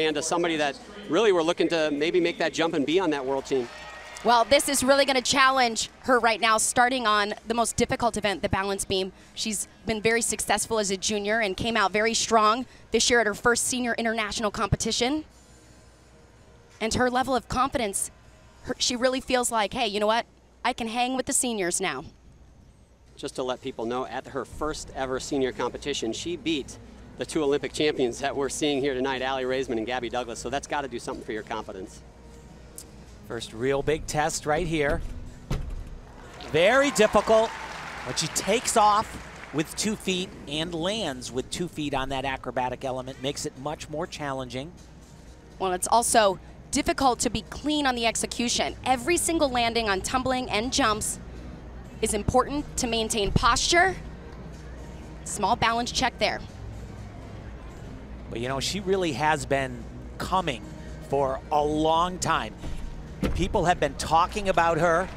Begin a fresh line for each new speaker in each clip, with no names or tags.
and to somebody that really we're looking to maybe make that jump and be on that world team.
Well, this is really going to challenge her right now, starting on the most difficult event, the balance beam. She's been very successful as a junior and came out very strong this year at her first senior international competition. And her level of confidence, her, she really feels like, hey, you know what? I can hang with the seniors now.
Just to let people know, at her first ever senior competition, she beat the two Olympic champions that we're seeing here tonight, Aly Raisman and Gabby Douglas. So that's got to do something for your confidence.
First real big test right here. Very difficult, but she takes off with two feet and lands with two feet on that acrobatic element. Makes it much more challenging.
Well, it's also difficult to be clean on the execution. Every single landing on tumbling and jumps is important to maintain posture. Small balance check there.
But you know, she really has been coming for a long time. People have been talking about her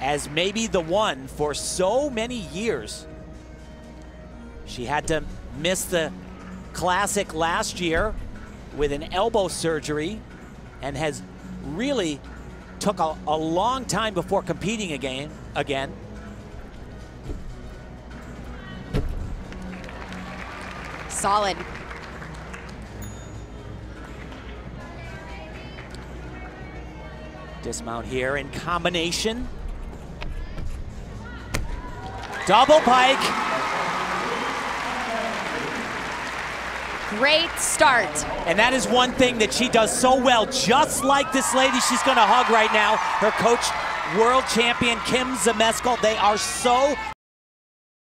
as maybe the one for so many years. She had to miss the Classic last year with an elbow surgery and has really took a, a long time before competing again. again.
Solid.
Dismount here in combination. Double pike.
Great start.
And that is one thing that she does so well, just like this lady she's going to hug right now, her coach, world champion Kim Zmeskal. They are so